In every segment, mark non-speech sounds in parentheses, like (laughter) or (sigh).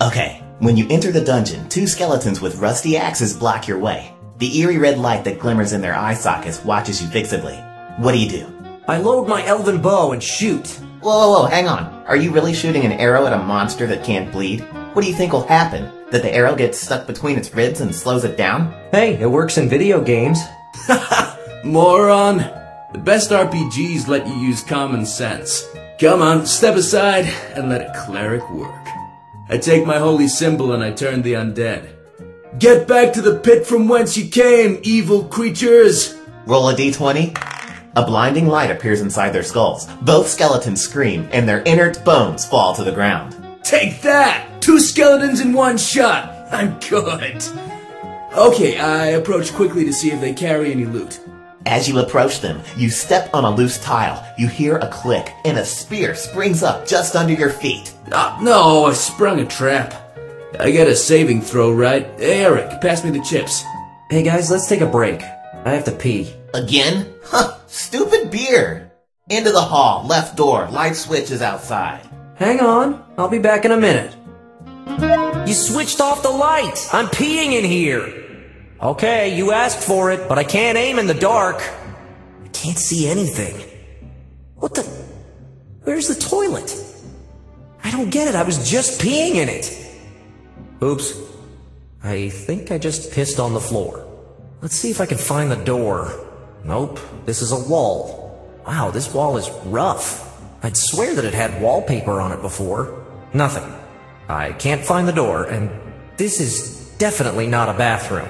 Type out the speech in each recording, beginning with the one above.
Okay, when you enter the dungeon, two skeletons with rusty axes block your way. The eerie red light that glimmers in their eye sockets watches you fixedly. What do you do? I load my elven bow and shoot. Whoa, whoa, whoa, hang on. Are you really shooting an arrow at a monster that can't bleed? What do you think will happen? That the arrow gets stuck between its ribs and slows it down? Hey, it works in video games. (laughs) Moron! The best RPGs let you use common sense. Come on, step aside and let a cleric work. I take my holy symbol and I turn the undead. Get back to the pit from whence you came, evil creatures! Roll a d20. A blinding light appears inside their skulls. Both skeletons scream, and their inert bones fall to the ground. Take that! Two skeletons in one shot! I'm good. Okay, I approach quickly to see if they carry any loot. As you approach them, you step on a loose tile. You hear a click, and a spear springs up just under your feet. Ah, no, I sprung a trap. I get a saving throw, right? Hey, Eric, pass me the chips. Hey guys, let's take a break. I have to pee. Again? Huh, stupid beer! Into the hall, left door, light switch is outside. Hang on, I'll be back in a minute. You switched off the light! I'm peeing in here! Okay, you asked for it, but I can't aim in the dark. I can't see anything. What the? Where's the toilet? I don't get it, I was just peeing in it. Oops. I think I just pissed on the floor. Let's see if I can find the door. Nope, this is a wall. Wow, this wall is rough. I'd swear that it had wallpaper on it before. Nothing. I can't find the door, and this is definitely not a bathroom.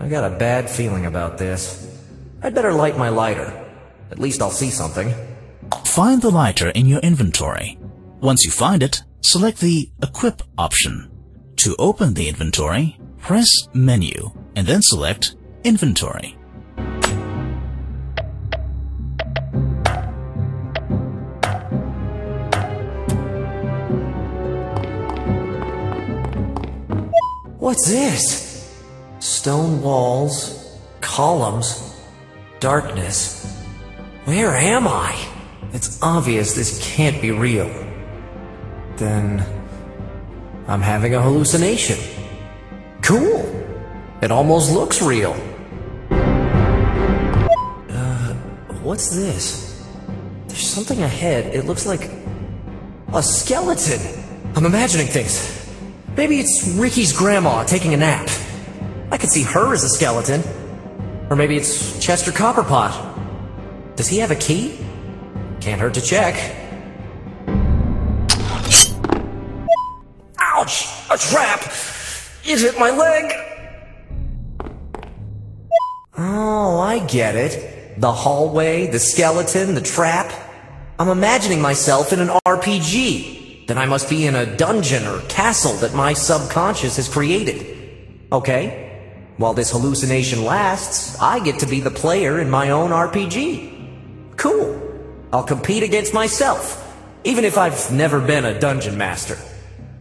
I got a bad feeling about this. I'd better light my lighter. At least I'll see something. Find the lighter in your inventory. Once you find it, select the Equip option. To open the inventory, press Menu and then select Inventory. What's this? Stone walls, columns, darkness. Where am I? It's obvious this can't be real. Then I'm having a hallucination. Cool. It almost looks real. Uh, what's this? There's something ahead. It looks like a skeleton. I'm imagining things. Maybe it's Ricky's grandma taking a nap. I could see her as a skeleton. Or maybe it's Chester Copperpot. Does he have a key? Can't hurt to check. Ouch! A trap! It hit my leg! Oh, I get it. The hallway, the skeleton, the trap. I'm imagining myself in an RPG. Then I must be in a dungeon or castle that my subconscious has created. Okay. While this hallucination lasts, I get to be the player in my own RPG. Cool. I'll compete against myself, even if I've never been a dungeon master.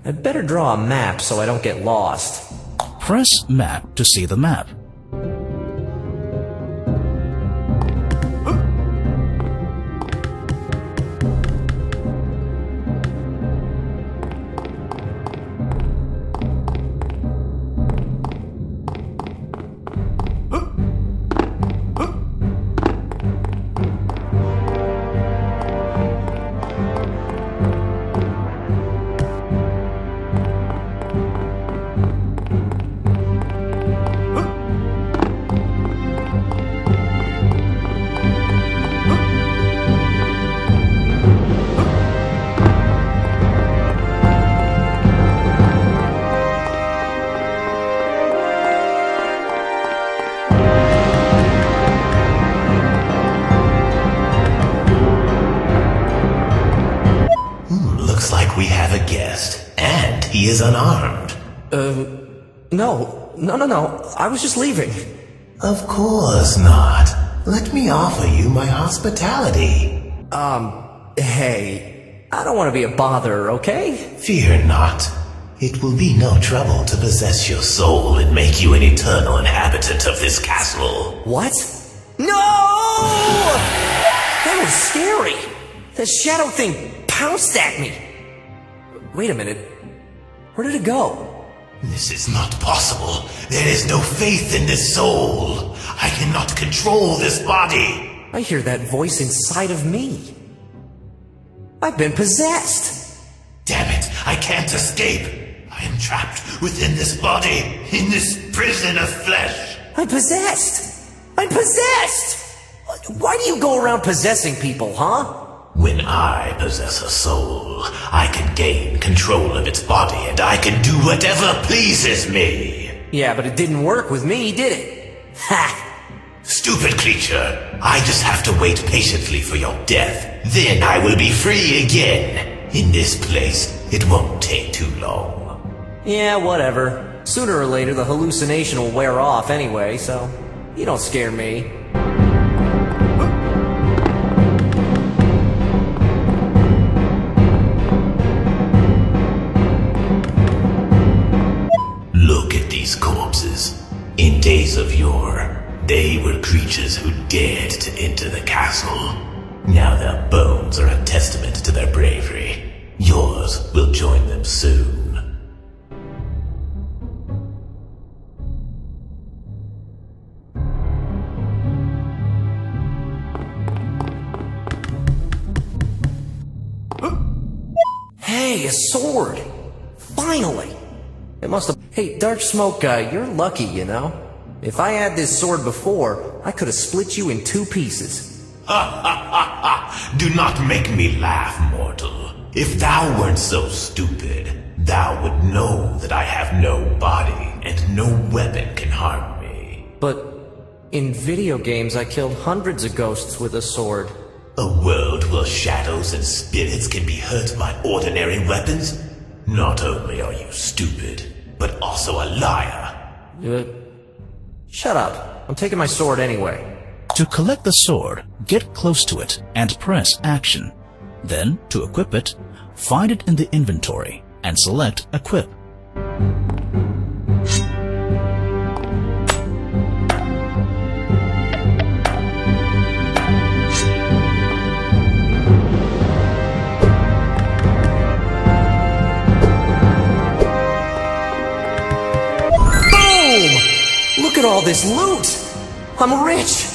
I'd better draw a map so I don't get lost. Press Map to see the map. We have a guest, and he is unarmed. Uh, no, no, no, no. I was just leaving. Of course not. Let me offer you my hospitality. Um, hey, I don't want to be a bother, okay? Fear not. It will be no trouble to possess your soul and make you an eternal inhabitant of this castle. What? No! That was scary. The shadow thing pounced at me. Wait a minute. Where did it go? This is not possible. There is no faith in this soul. I cannot control this body. I hear that voice inside of me. I've been possessed. Damn it, I can't escape. I am trapped within this body, in this prison of flesh. I'm possessed. I'm possessed. Why do you go around possessing people, huh? When I possess a soul, I can gain control of its body and I can do whatever pleases me. Yeah, but it didn't work with me, did it? Ha! Stupid creature, I just have to wait patiently for your death. Then I will be free again. In this place, it won't take too long. Yeah, whatever. Sooner or later, the hallucination will wear off anyway, so you don't scare me. Corpses. In days of yore, they were creatures who dared to enter the castle. Now their bones are a testament to their bravery. Yours will join them soon. Hey, a sword! Finally! It must have. Hey, Dark Smoke guy, you're lucky, you know? If I had this sword before, I could have split you in two pieces. Ha ha ha! Do not make me laugh, mortal. If thou weren't so stupid, thou would know that I have no body and no weapon can harm me. But in video games, I killed hundreds of ghosts with a sword. A world where shadows and spirits can be hurt by ordinary weapons? Not only are you stupid, but also a liar. Uh, shut up. I'm taking my sword anyway. To collect the sword, get close to it and press action. Then, to equip it, find it in the inventory and select equip. This loot! I'm rich!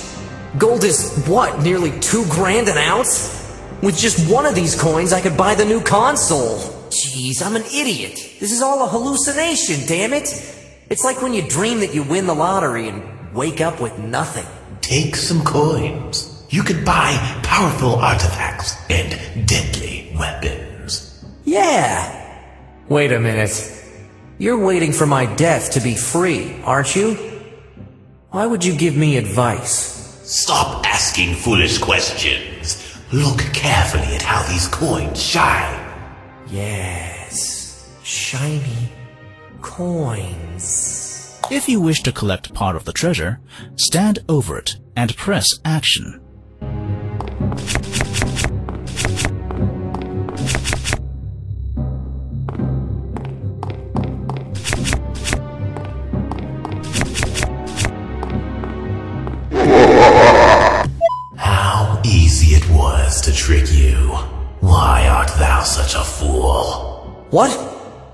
Gold is, what, nearly two grand an ounce? With just one of these coins, I could buy the new console. Jeez, I'm an idiot. This is all a hallucination, damn it! It's like when you dream that you win the lottery and wake up with nothing. Take some coins. You could buy powerful artifacts and deadly weapons. Yeah! Wait a minute. You're waiting for my death to be free, aren't you? Why would you give me advice? Stop asking foolish questions. Look carefully at how these coins shine. Yes, shiny coins. If you wish to collect part of the treasure, stand over it and press action. What?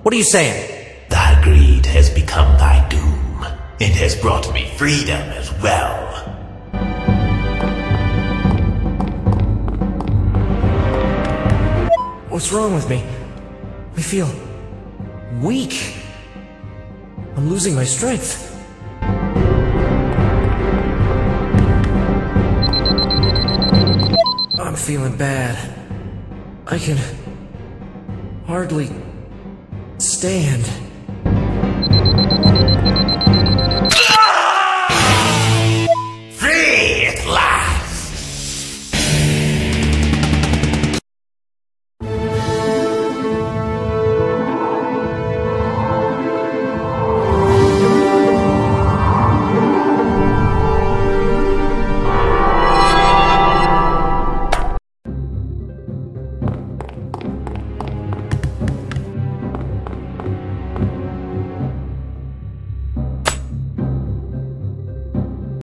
What are you saying? Thy greed has become thy doom. It has brought me freedom as well. What's wrong with me? I feel weak. I'm losing my strength. I'm feeling bad. I can hardly stand.